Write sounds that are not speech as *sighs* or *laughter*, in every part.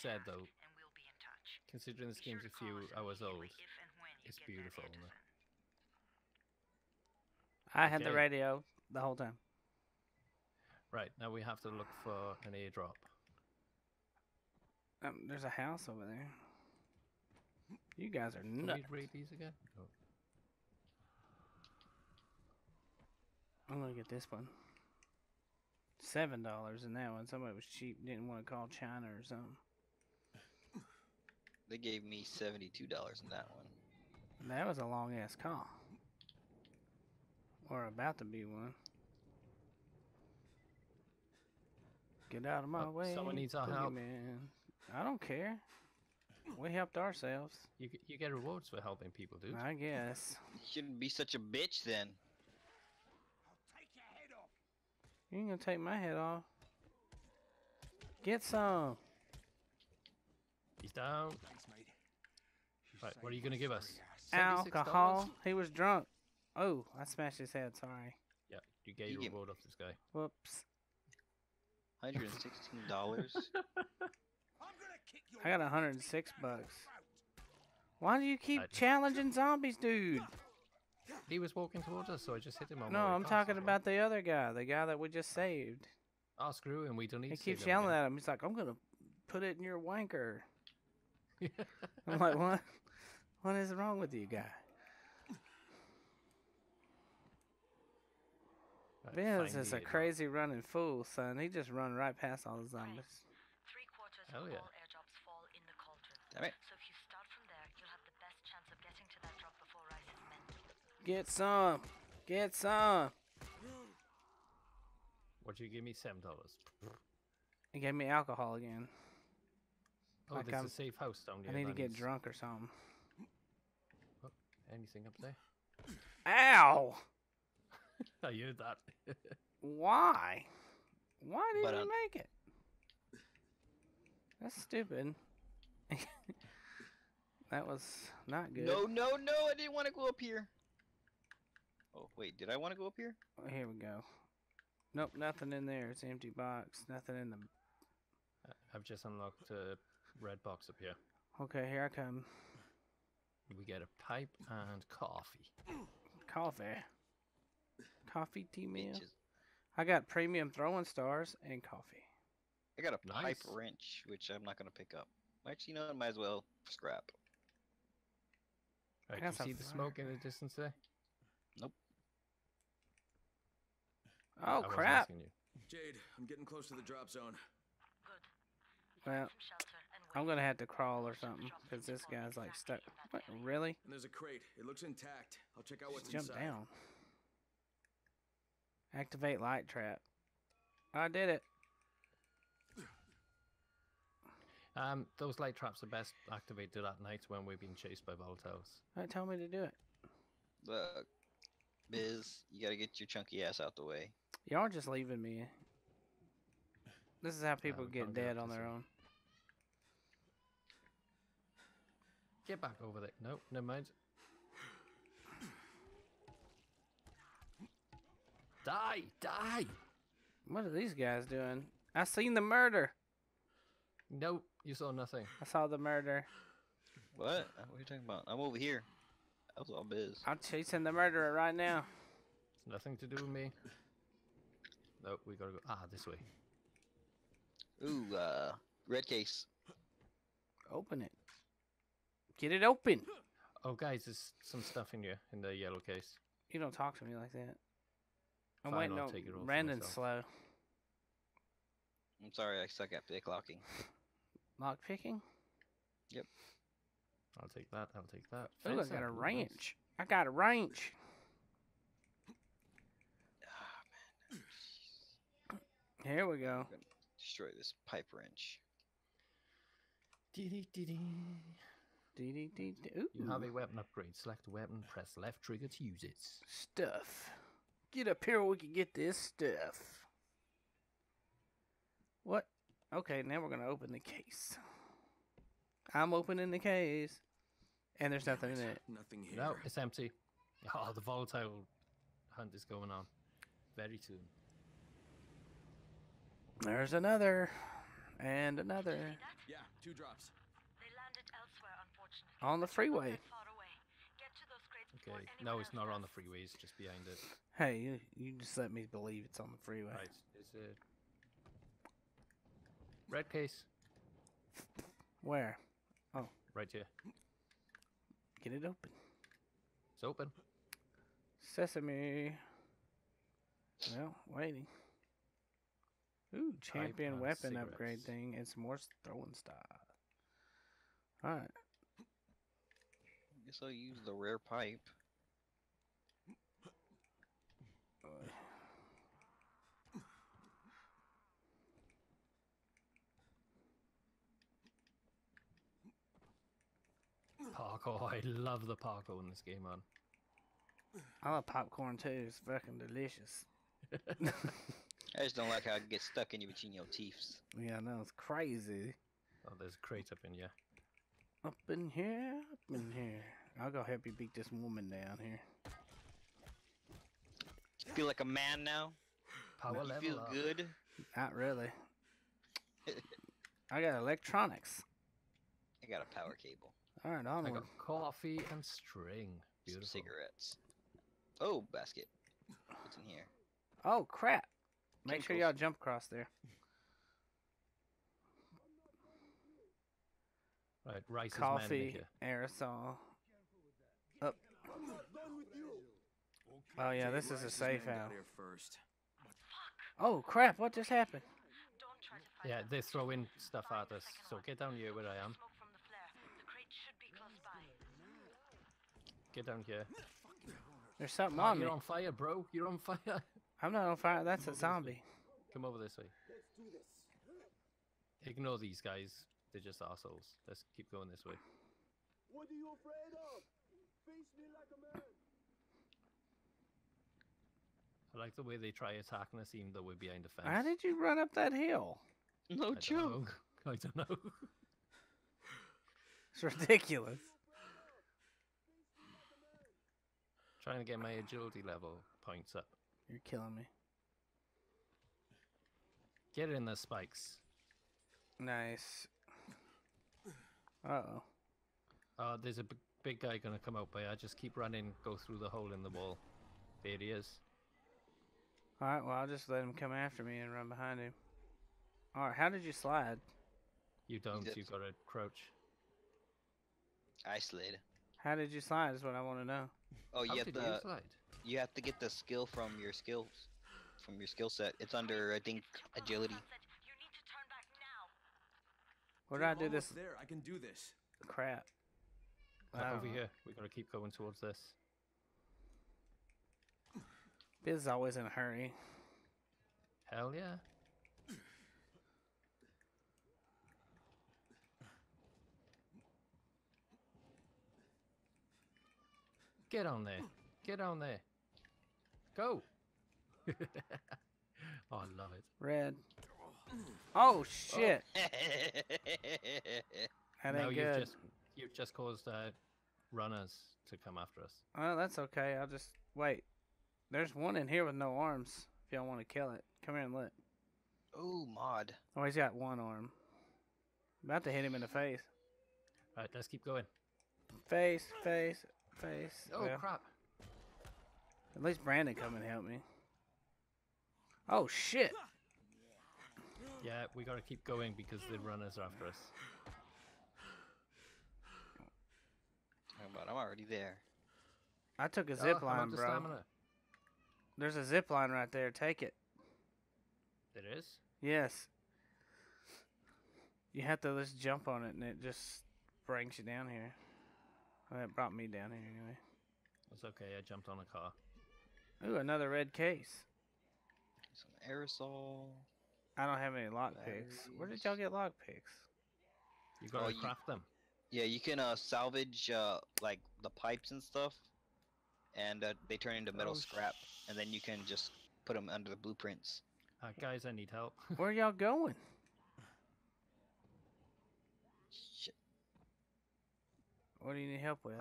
said though, and we'll be in touch. considering this Be sure game's a few hours old, immediately if and when you it's beautiful, air isn't it? defense. I had the radio the whole time. right now we have to look for an airdrop. Um, there's a house over there. You guys are Can nuts. we read these again? Oh. I'm gonna get this one. Seven dollars in that one. Somebody was cheap, didn't want to call China or something. They gave me seventy-two dollars in that one. That was a long ass call. Or about to be one. Get out of my Oh, way. someone needs our help. boogeyman. I don't care. We helped ourselves. You you get rewards for helping people, dude. I guess. You shouldn't be such a bitch then. You ain't gonna take my head off. Get some. He's down. Thanks, mate. She Right, what are you gonna give us? Alcohol. He was drunk. Oh, I smashed his head. Sorry. Yeah, you get You your give- reward off this guy. Whoops. Hundred and sixteen dollars. I'm gonna kick your I got 106 bucks. Why do you keep challenging zombies, dude? He was walking towards us, so I just hit him on No, the way I'm oh, talking that's about the other guy, the guy that we just saved. Oh, screw him. We don't need He to keeps yelling again. at him. He's like, "I'm gonna put it in your wanker." *laughs* I'm like, "What? What is wrong with you, guy?" Right, Biz find is a airdrop. crazy running fool, son. He just run right past all the zombies. Three quarters Hell of yeah. all airdrops fall in the cauldron. Damn it. So if you start from there, you'll have the best chance of getting to that drop before Rais is meant. Get some. Get some. What you give me? Seven dollars. He gave me alcohol again. Oh, Like there's I'm- a safe house down here. I need to get drunk or something. Anything up there? Ow! *laughs* I heard that. Why? Why did But, you uh, make it? That's stupid. *laughs* that was not good. No, no, no! I didn't want to go up here. Oh wait, did I want to go up here? Oh, Here we go. Nope, nothing in there. It's an empty box. Nothing in the. Uh, I've just unlocked a red box up here. Okay, here I come. We get a pipe and coffee. Coffee. Coffee tea meal. I got premium throwing stars and coffee. I got a Nice. pipe wrench, which I'm not gonna pick up. Actually, you know, I might as well scrap. Right, do you That's a see the smoke in the distance there? Nope. Oh I crap! Jade, I'm getting close to the drop zone. Good. Well, Find some shelter and I'm gonna have to crawl or Most something because this guy's like stuck. What? Really? And there's a crate. It looks intact. I'll check out what's Just jump inside. down. Activate light trap. I did it. Um, those light traps are best activated at night when we're being chased by volatiles. It tell me to do it. Look, Biz, you gotta get your chunky ass out the way. Y'all are just leaving me. This is how people I'm get dead on their see. own. Get back over there. No, never mind. Die! Die! What are these guys doing? I seen the murder. Nope, you saw nothing. I saw the murder. What? What are you talking about? I'm over here. That was all Biz. I'm chasing the murderer right now. It's nothing to do with me. Nope, we gotta go. Ah, this way. Ooh, uh, red case. Open it. Get it open. Oh, guys, there's some stuff in here in the yellow case. You don't talk to me like that. I'm Fine, waiting I'll on take it all for Brandon's myself. slow. I'm sorry, I suck at pick locking. *laughs* Lock picking? Yep. I'll take that. I'll take that. Ooh, I Fence got a up, ooh, nice. ranch. I got a ranch. Ah. Here we go. Destroy this pipe wrench. Dee dee dee dee. Ooh, You have a weapon upgrade. Select a weapon, press left trigger to use it. stuff. Get up here where we can get this stuff. What? Okay, now we're gonna open the case. I'm opening the case, and there's nothing in it. Nothing here. No, it's empty. *laughs* Oh, the volatile hunt is going on very soon. There's another. And another Yeah, two drops. On the but you're not freeway. that far away. Get to those crates before Okay. No, it's not on the freeway. It's just behind it. Hey, you, you just let me believe it's on the freeway. Right. Is it? Red case. Where? Oh. Right here. Get it open. It's open. Sesame. Well, waiting. Ooh, champion and weapon upgrade thing and some more throwing stuff. Alright. I guess I'll use the rare pipe. Parkour. *laughs* I love the parkour in this game, man. I love popcorn too. It's fucking delicious. *laughs* I just don't like how it gets stuck in you between your teeth. Yeah, I know. It's crazy. Oh, there's a crate up in here. Up in here, up in here. I'll go help you beat this woman down here. Feel like a man now? Power level feel up. good? Not really. *laughs* I got electronics. I got a power cable. Alright, I onward. got coffee and string. Some cigarettes. Oh, basket. What's in here? Oh, crap. Make sure y'all jump across there. Right, rice is Coffee, here. aerosol. Up. Oh, yeah, this is a Rais safe manned out house. here first. Oh, crap. What just happened? Don't try to fight Yeah, them. they're throwing stuff at us. So get down here where I am. Smoke from the flare. The crate should be close by. Get down here. There's something Oh, on me. you're on fire, bro. You're on fire. *laughs* I'm not on fire. That's a zombie. Come over this way. Ignore these guys. They're just assholes. Let's keep going this way. What are you afraid of? I like the way they try attacking us even though we're behind a fence. How did you run up that hill? No I don't joke. *laughs* I don't know. *laughs* It's ridiculous. Trying to get my agility level points up. You're killing me. Get in the spikes. Nice. Uh oh. Uh, there's a big, big guy gonna come out by. I just keep running, go through the hole in the wall. There he is. Alright, well, I'll just let him come after me and run behind him. Alright, how did you slide? You don't. You gotta crouch. I slid. How did you slide is what I want to know. Oh, How you have did to you slide? you have to get the skill from your skills from your skill set. It's under I think agility. Sunset, you need to turn back now. Where did I do this There, I can do this. crap? Over here. We've gotta keep going towards this. Biz is always in a hurry. Hell yeah. Get on there. Get on there. Go. *laughs* oh, I love it. Red. Oh shit! *laughs* That now ain't you've good. just you've just caused uh, runners to come after us. Oh, that's okay. I'll just wait. There's one in here with no arms. If y'all want to kill it, come here and look. oh, mod. Oh, he's got one arm. About to hit him in the face. All right, let's keep going. Face, face, face. Oh Well, crap! at least Brandon come and help me. Oh shit! Yeah, we gotta keep going because the runners are after us. How about I'm already there. I took a Oh, zip I'm line, bro. stamina. There's a zip line right there. Take it. It is. Yes. You have to just jump on it, and it just brings you down here. Well, it brought me down here anyway. It's okay. I jumped on a car. Ooh, another red case. Some aerosol. I don't have any lock picks. Where did y'all get lock picks? You gotta Oh, you- craft them. Yeah, you can uh, salvage uh, like the pipes and stuff, and uh, they turn into metal Oh, scrap, and then you can just put them under the blueprints. Uh, guys, I need help. *laughs* Where y'all going? Shit. What do you need help with?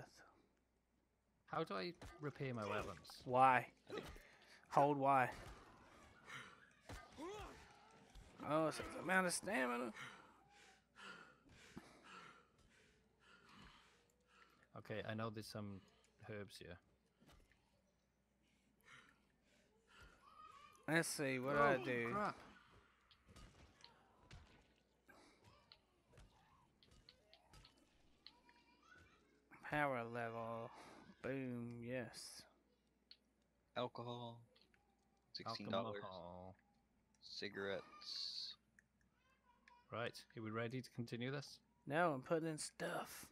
How do I repair my weapons? Why? Hold Y. Oh, so it's amount of stamina. Okay, I know there's some herbs here. Let's see, what do I do? Crap. Power level. Boom, yes. Alcohol. Sixteen dollars. Alcohol. Cigarettes. Right, are we ready to continue this? No, I'm putting in stuff.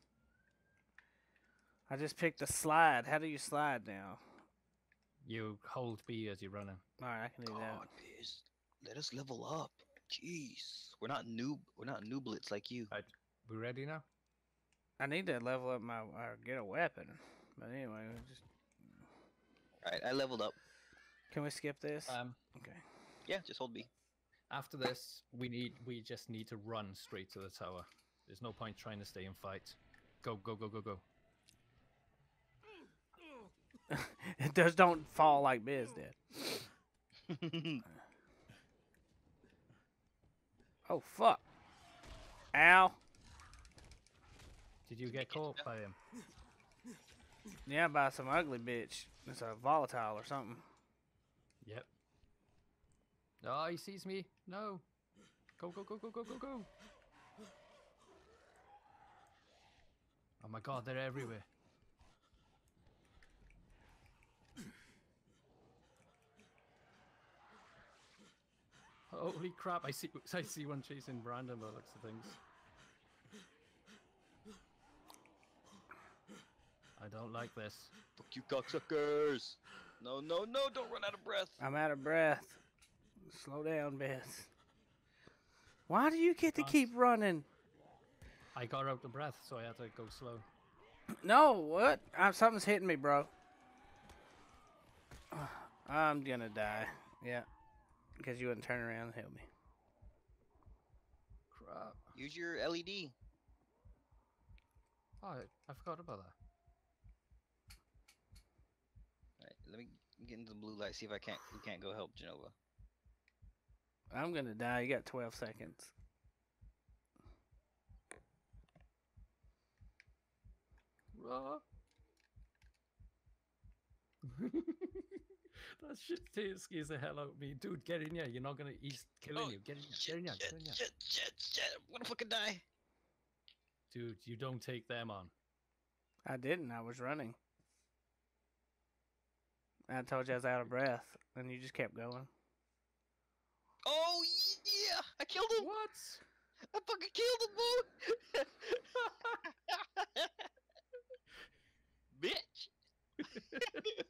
I just picked the slide. How do you slide now? You hold B as you're running. Alright, I can do that. God, Biz, let us level up. Jeez, we're not noob. We're not nooblets like you. We ready now? I need to level up my or get a weapon. But anyway, we just All right, I leveled up. can we skip this? Um, okay. Yeah, just hold B. after this, we need we just need to run straight to the tower. There's no point trying to stay and fight. Go, go, go, go, go. *laughs* Just don't fall like Biz did. *laughs* Oh fuck. Ow. Did you get caught by him? Yeah, by some ugly bitch. It's a volatile or something. Yep. Oh, he sees me. No. Go, go, go, go, go, go, go. Oh my god, they're everywhere. Holy crap, I see I see one chasing Brandon by the looks of things. I don't like this. Fuck you, cocksuckers! No, no, no! Don't run out of breath. I'm out of breath. Slow down, Beth. Why do you get to keep running? I got out of breath, so I had to go slow. No, what? i something's hitting me, bro. *sighs* I'm gonna die. Yeah. Because you wouldn't turn around and help me. Crap. Use your LED. Oh, I, I forgot about that. Alright, let me get into the blue light. See if I can't. We can't go help Genova. I'm gonna die. You got 12 seconds. Rah. *laughs* that shit t- scares the hell out of me. Dude, get in here. You're not gonna. He's killing Oh, you. Get in here. Shit, Get in here. shit, Get in here. shit, shit, shit! I'm gonna fucking die. Dude, you don't take them on. I didn't. I was running. I told you I was out of breath, and you just kept going. Oh yeah! I killed him. What? I fucking killed him, boo! *laughs* *laughs* Bitch! *laughs*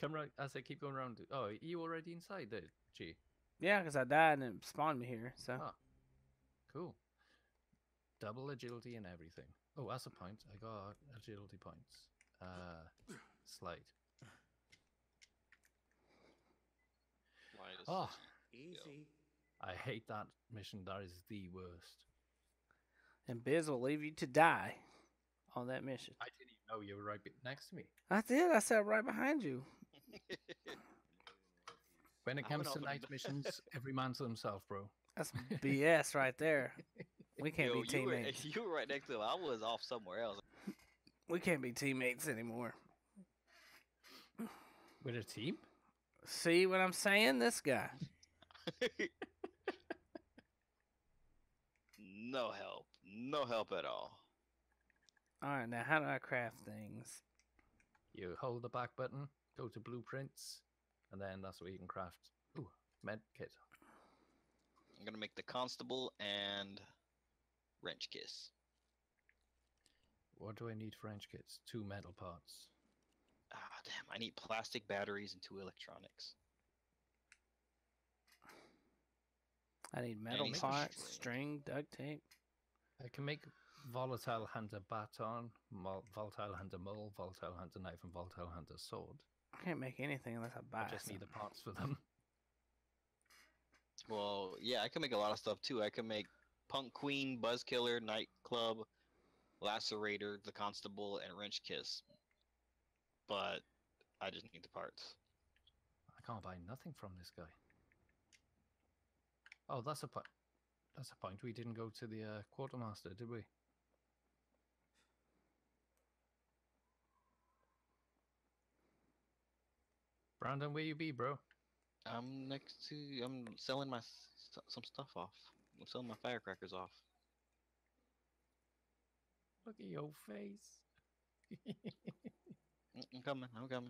Come right as I keep going around. Oh, are you already inside there, G? Yeah, because I died and it spawned me here. So Ah. Cool. Double agility and everything. Oh, that's a point. I got agility points. Uh, slide. Oh, Easy. I hate that mission. That is the worst. and Biz will leave you to die on that mission. I didn't even know you were right next to me. I did. I sat right behind you. When it comes to night missions, every man to himself, bro. That's *laughs* BS right there. We can't Yo, be you were, teammates. *laughs* you were right next to him. I was off somewhere else. We can't be teammates anymore. With a team? See what I'm saying? This guy. *laughs* no help. No help at all. All right, now how do I craft things? You hold the back button, go to blueprints, and then that's where you can craft. Ooh, med kit. I'm gonna make the constable and wrench kiss. What do I need for wrench kits? Two metal parts. Ah, damn! I need plastic batteries and two electronics. I need metal need parts, string. string, duct tape. I can make volatile hunter baton, volatile hunter mull, volatile hunter knife, and volatile hunter sword. I can't make anything unless I buy I just need the parts for them. *laughs* Well, yeah, I can make a lot of stuff too. I can make Punk Queen, Buzzkiller, Nightclub, Lacerator, the Constable, and Wrench Kiss. But I just need the parts. I can't buy nothing from this guy. Oh, that's a point. That's a point. We didn't go to the uh, quartermaster, did we? Brandon, where you be, bro? I'm next to. I'm selling my some stuff off. I'm selling my firecrackers off. Look at your face. *laughs* Mm, I'm coming. I'm coming.